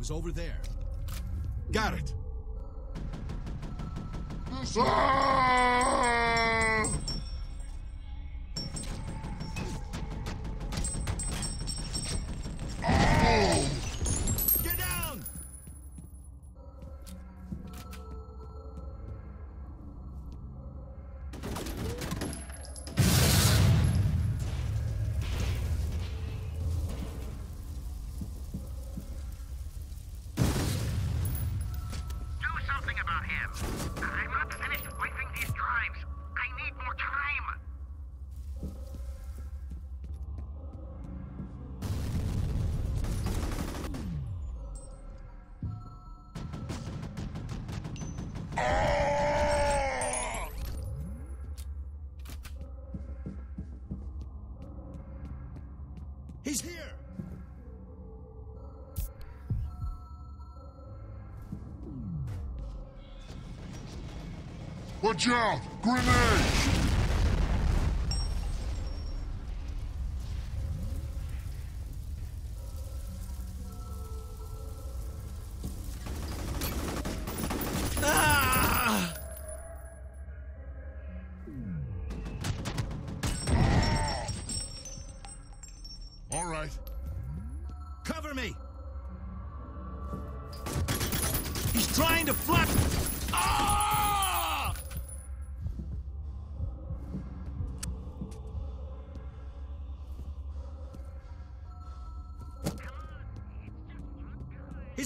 was over there. Got it. him. I'm not finished Watch out! Grenade!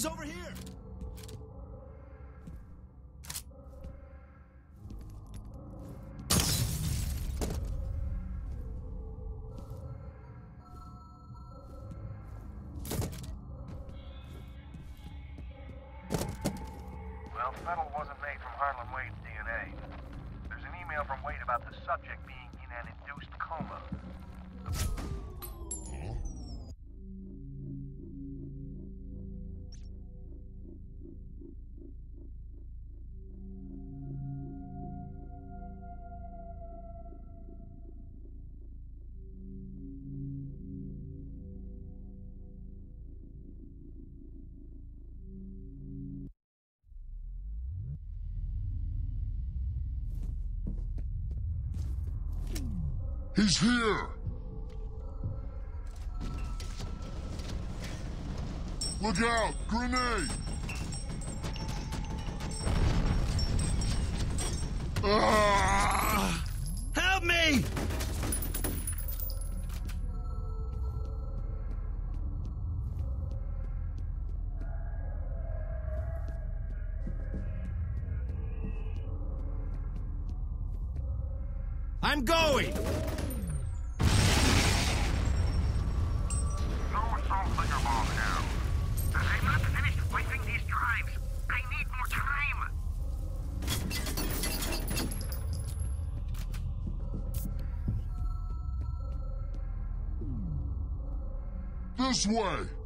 Over here! Well, Fettel wasn't made from Harlan Wade's DNA. There's an email from Wade about the subject being He's here! Look out! Grenade! Ah! Help me! This way!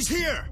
He's here!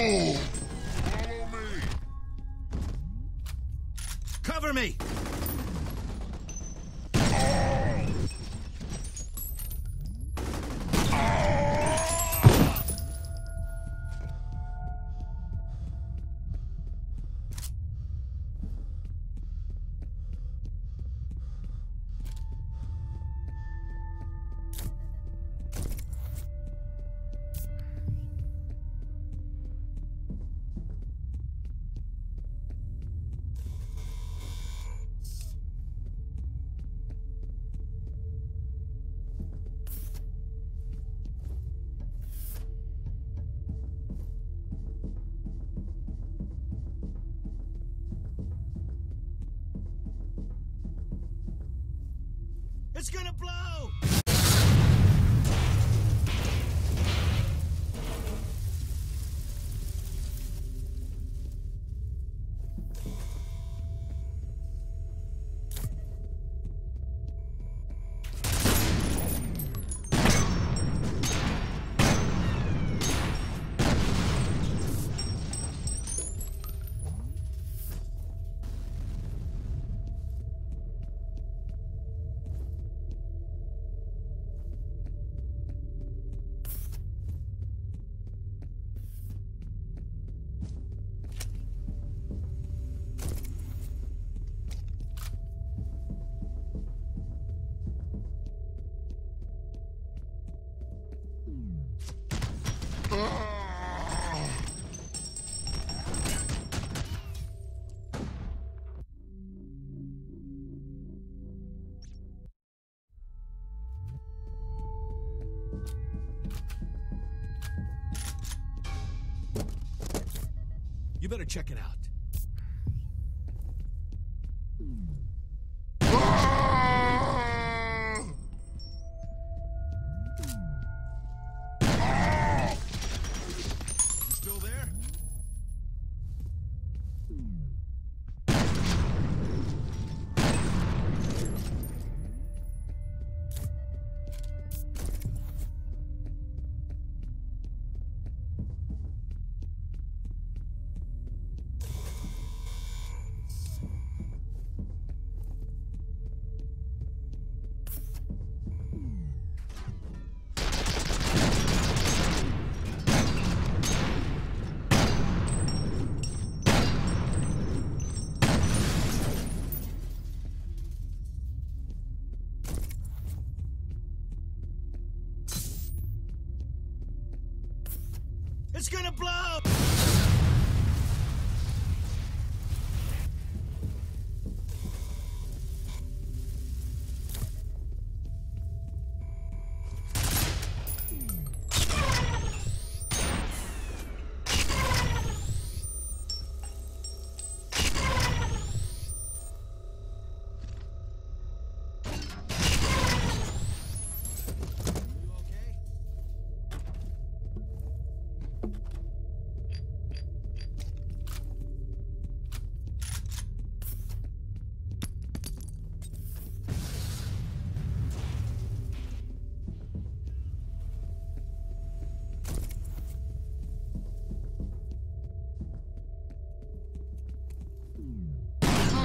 Follow me! Cover me! It's gonna blow! Better check it out. It's gonna blow!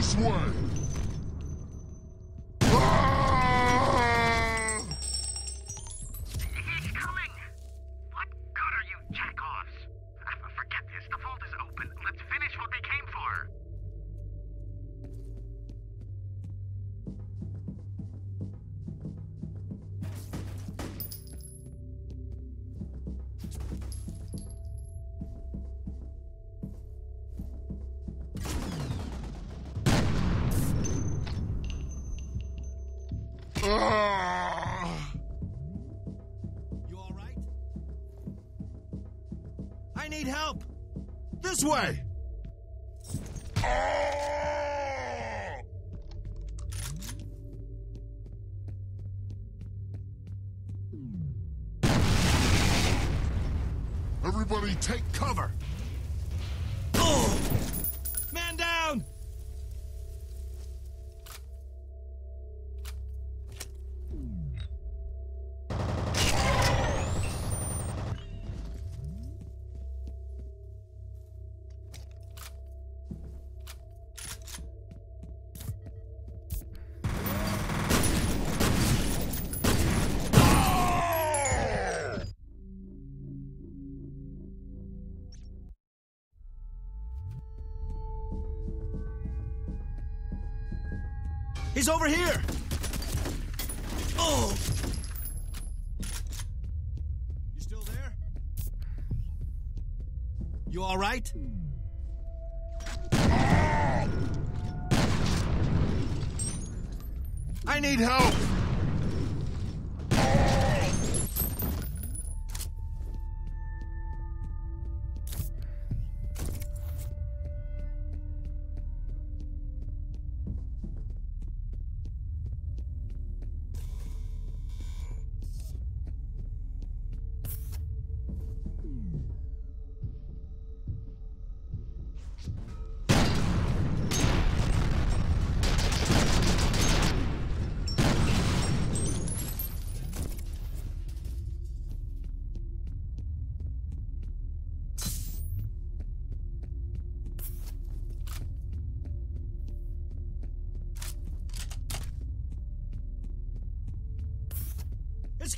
This way! You all right? I need help! This way! He's over here! Oh! You still there? You alright? I need help!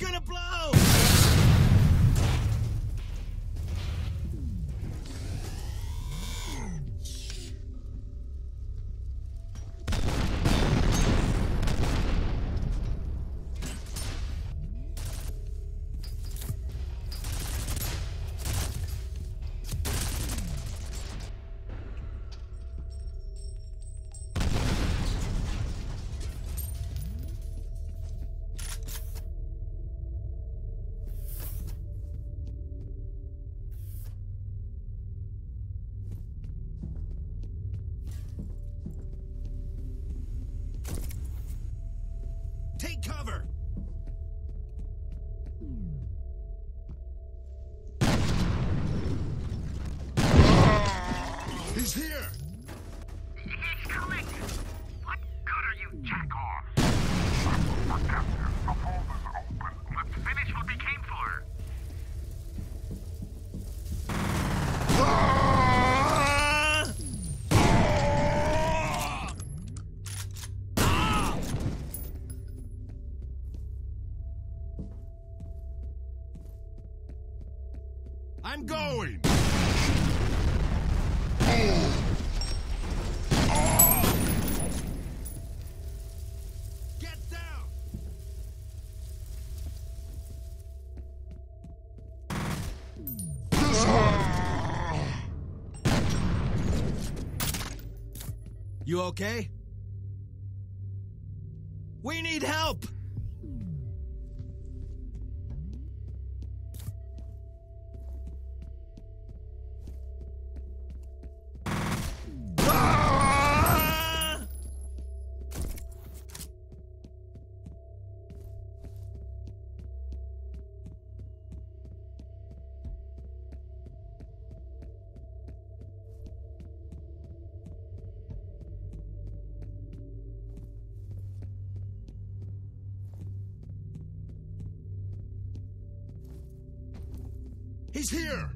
It's gonna blow! He's here! He's coming! What good are you, jack off? Shut the fuck. The vault is open. Let's finish what we came for. I'm going! You okay? We need help! He's here!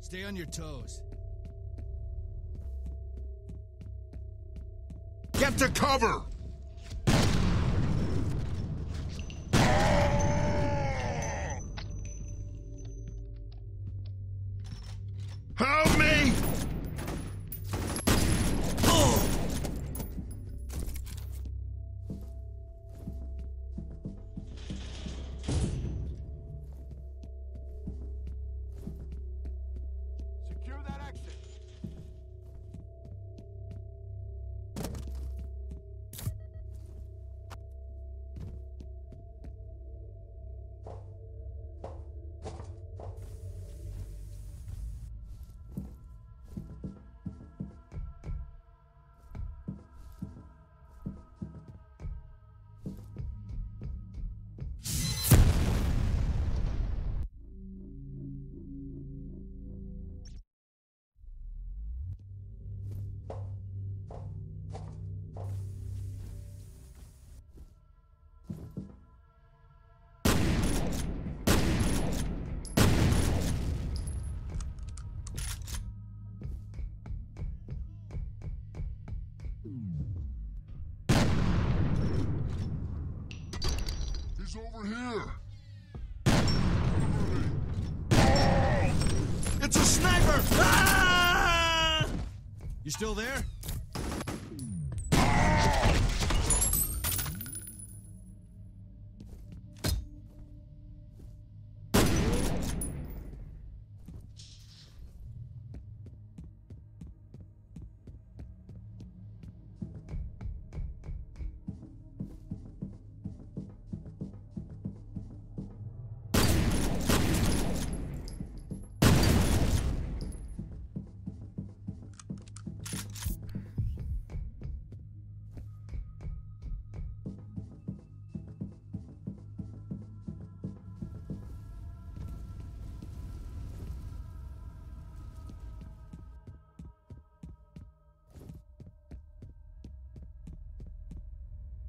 Stay on your toes. Get to cover! Over here. It's a sniper! Ah! You still there?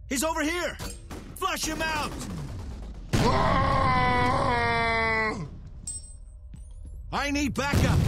He's over here! Flush him out! Ah! I need backup!